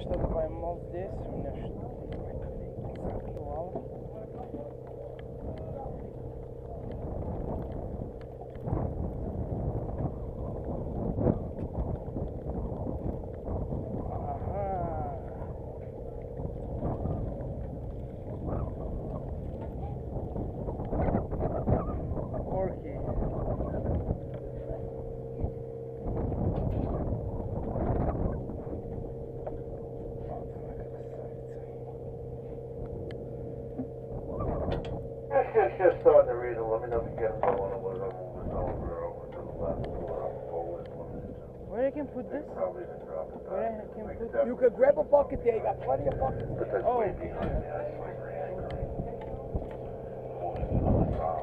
что-то поймал здесь. У меня что-то заклевало. Starting to read them. Let me know if you get them going or whatever. Move this over, over to the left or forward. one of the. Where I can put this? Probably even drop it Where. I can put You could grab a bucket there, you got plenty of buckets. But that's Oh. way behind me. That's like Move it to the top.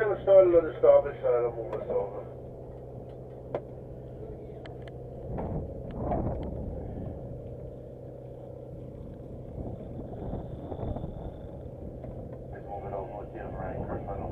going to start another stop and sign up on this over. Moving over with the right, Chris, I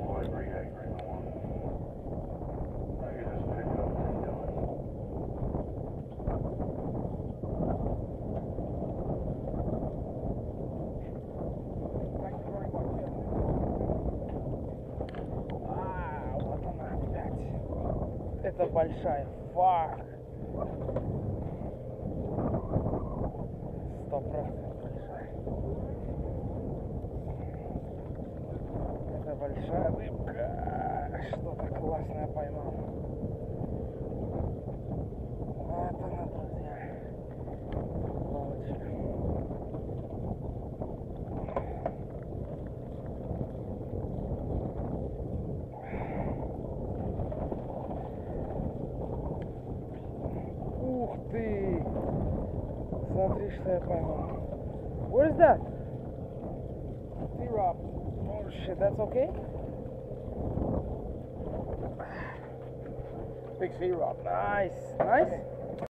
Это большая. Фак. Сто процентов большая. Это большая рыбка. Что-то классное поймал. Ух ты! Смотри, что я поймал. What is that? T-Rob. Oh shit, that's okay? Big C-Rob. Nice, nice.